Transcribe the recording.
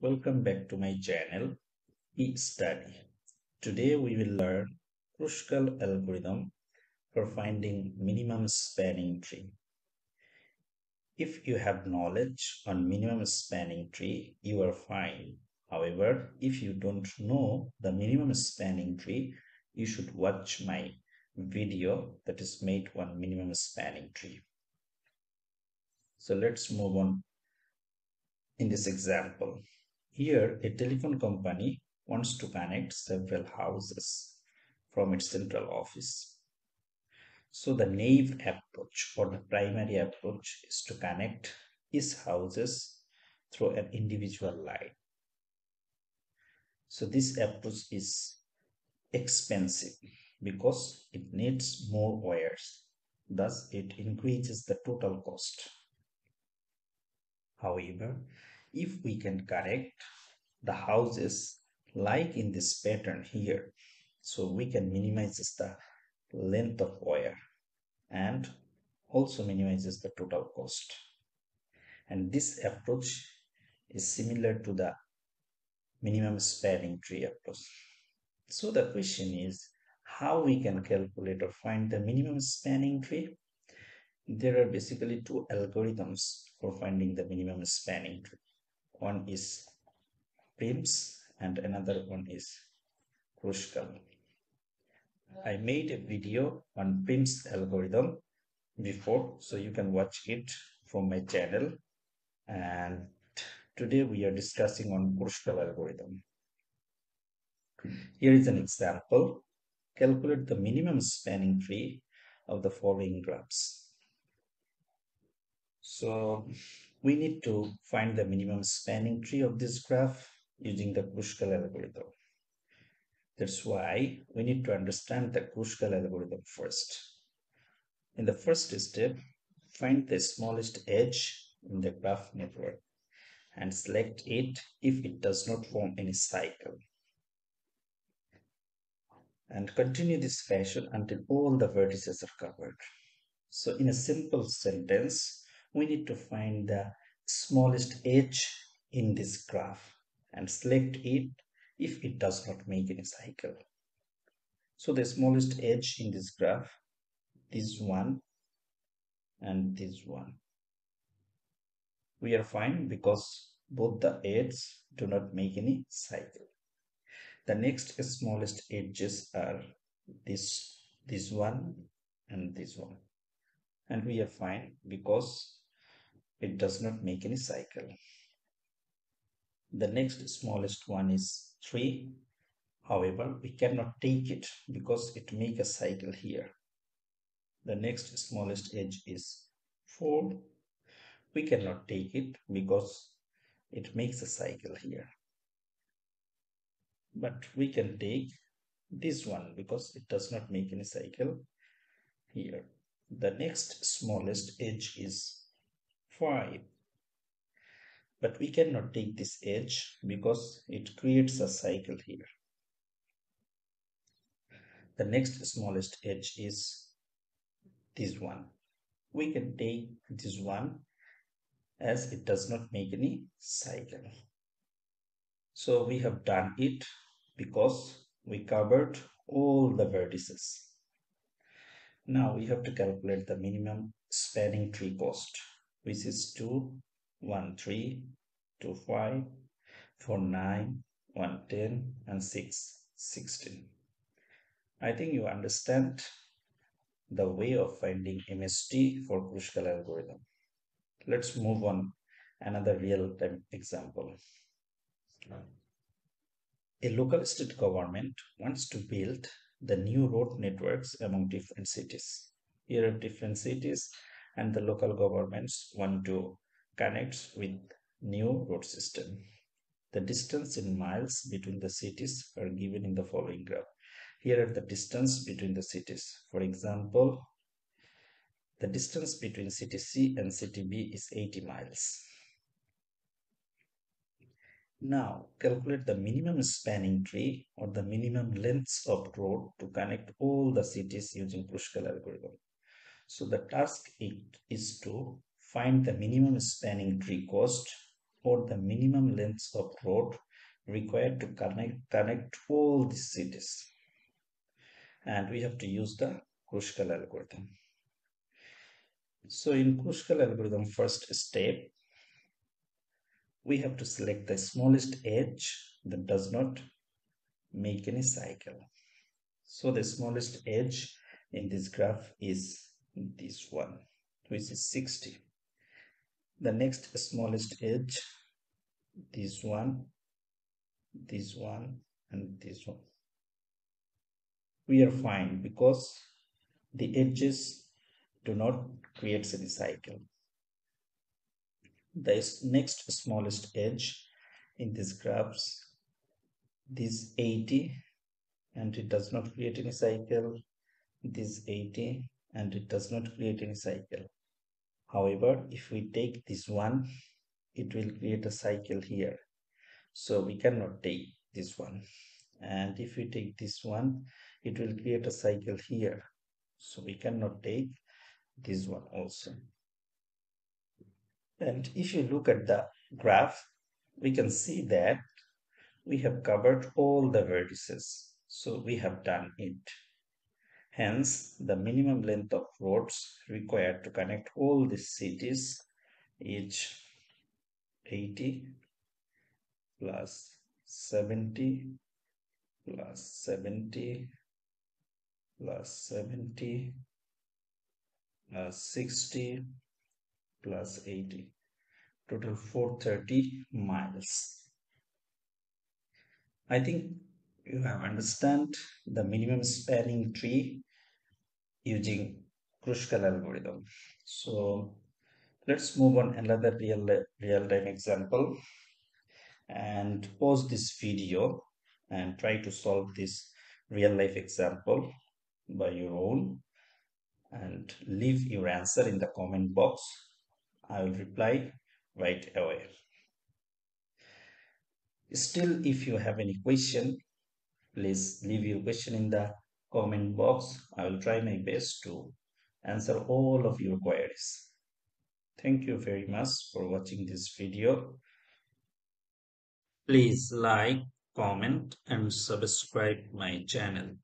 Welcome back to my channel eStudy. Today we will learn Kruskal algorithm for finding minimum spanning tree. If you have knowledge on minimum spanning tree, you are fine. However, if you don't know the minimum spanning tree, you should watch my video that is made on minimum spanning tree. So let's move on in this example. Here, a telephone company wants to connect several houses from its central office. So the naive approach or the primary approach is to connect these houses through an individual line. So this approach is expensive because it needs more wires. Thus, it increases the total cost. However, if we can connect the houses like in this pattern here, so we can minimize the length of wire and also minimizes the total cost. And this approach is similar to the minimum spanning tree approach. So the question is how we can calculate or find the minimum spanning tree? There are basically two algorithms for finding the minimum spanning tree. One is Prim's and another one is Kruskal. I made a video on Prim's algorithm before, so you can watch it from my channel. And today we are discussing on Kruskal algorithm. Here is an example. Calculate the minimum spanning tree of the following graphs. So we need to find the minimum spanning tree of this graph using the Kruskal algorithm. That's why we need to understand the Kruskal algorithm first. In the first step, find the smallest edge in the graph network and select it if it does not form any cycle. And continue this fashion until all the vertices are covered. So in a simple sentence, we need to find the smallest edge in this graph and select it if it does not make any cycle. So the smallest edge in this graph, this one and this one. We are fine because both the edges do not make any cycle. The next smallest edges are this, this one and this one. And we are fine because it does not make any cycle. The next smallest one is 3. However, we cannot take it because it make a cycle here. The next smallest edge is 4. We cannot take it because it makes a cycle here. But we can take this one because it does not make any cycle here. The next smallest edge is 5 but we cannot take this edge because it creates a cycle here. The next smallest edge is this one. We can take this one as it does not make any cycle. So we have done it because we covered all the vertices. Now we have to calculate the minimum spanning tree cost which is 2 1 3 2 5 4 9 1 10 and 6 16 i think you understand the way of finding mst for kruskal algorithm. Let's move on another real-time example. A local state government wants to build the new road networks among different cities. Here are different cities and the local governments want to connect with new road system. The distance in miles between the cities are given in the following graph. Here are the distance between the cities. For example, the distance between city C and city B is 80 miles. Now, calculate the minimum spanning tree or the minimum lengths of road to connect all the cities using Kruskal algorithm. So the task is to find the minimum spanning tree cost or the minimum lengths of road required to connect, connect all the cities. And we have to use the Kruskal algorithm. So in Kruskal algorithm, first step, we have to select the smallest edge that does not make any cycle. So the smallest edge in this graph is this one, which is 60. The next smallest edge, this one, this one, and this one. We are fine because the edges do not create any cycle. The next smallest edge in this graphs this 80 and it does not create any cycle this 80 and it does not create any cycle. However if we take this one it will create a cycle here. So we cannot take this one. And if we take this one it will create a cycle here. So we cannot take this one also. And if you look at the graph we can see that we have covered all the vertices. So we have done it hence the minimum length of roads required to connect all these cities is 80 plus 70 plus 70 plus 70 plus 60 plus 80 total 430 miles. I think you have understand the minimum spanning tree using Kruskal algorithm so let's move on another real real time example and pause this video and try to solve this real life example by your own and leave your answer in the comment box. I will reply right away. Still, if you have any question, please leave your question in the comment box. I will try my best to answer all of your queries. Thank you very much for watching this video. Please like, comment and subscribe my channel.